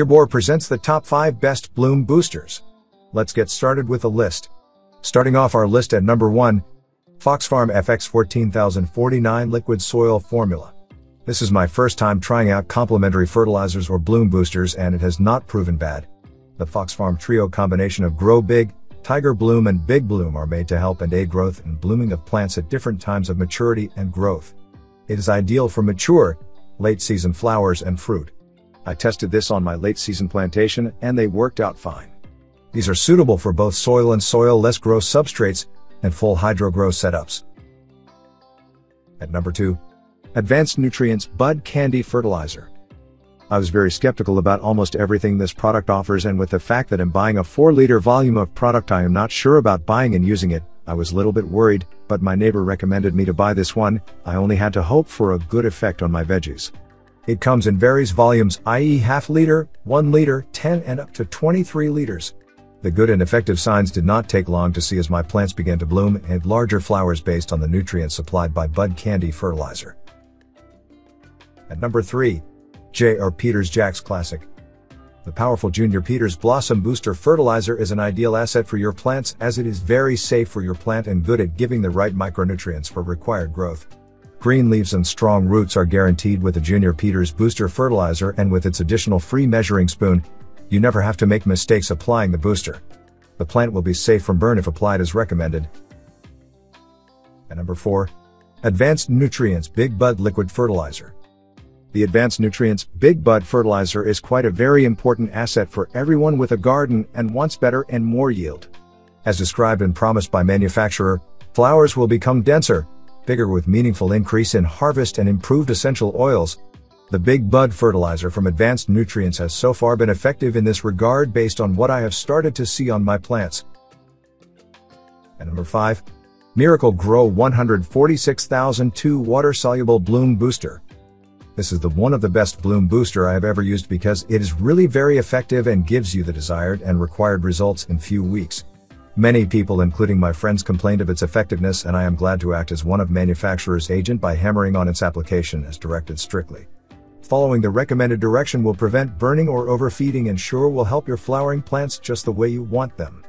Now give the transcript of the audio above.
Gearbore presents the top 5 best bloom boosters. Let's get started with the list. Starting off our list at number 1, Foxfarm FX 14049 Liquid Soil Formula. This is my first time trying out complementary fertilizers or bloom boosters and it has not proven bad. The Foxfarm Trio combination of Grow Big, Tiger Bloom and Big Bloom are made to help and aid growth and blooming of plants at different times of maturity and growth. It is ideal for mature, late season flowers and fruit. I tested this on my late season plantation and they worked out fine. These are suitable for both soil and soil-less grow substrates and full hydro grow setups. At number 2. Advanced Nutrients Bud Candy Fertilizer. I was very skeptical about almost everything this product offers and with the fact that I'm buying a 4 liter volume of product I am not sure about buying and using it, I was a little bit worried, but my neighbor recommended me to buy this one, I only had to hope for a good effect on my veggies. It comes in various volumes, i.e. half liter, 1 liter, 10 and up to 23 liters. The good and effective signs did not take long to see as my plants began to bloom and larger flowers based on the nutrients supplied by Bud Candy fertilizer. At number 3, J.R. Peters Jack's Classic. The powerful Junior Peters Blossom Booster Fertilizer is an ideal asset for your plants as it is very safe for your plant and good at giving the right micronutrients for required growth. Green leaves and strong roots are guaranteed with the Junior Peters Booster Fertilizer and with its additional free measuring spoon, you never have to make mistakes applying the booster. The plant will be safe from burn if applied as recommended. And number 4. Advanced Nutrients Big Bud Liquid Fertilizer. The Advanced Nutrients Big Bud Fertilizer is quite a very important asset for everyone with a garden and wants better and more yield. As described and promised by manufacturer, flowers will become denser, bigger with meaningful increase in harvest and improved essential oils. The Big Bud fertilizer from Advanced Nutrients has so far been effective in this regard based on what I have started to see on my plants. And number 5. Miracle-Gro 146002 Water Soluble Bloom Booster. This is the one of the best bloom booster I have ever used because it is really very effective and gives you the desired and required results in few weeks. Many people including my friends complained of its effectiveness and I am glad to act as one of manufacturer's agent by hammering on its application as directed strictly. Following the recommended direction will prevent burning or overfeeding and sure will help your flowering plants just the way you want them.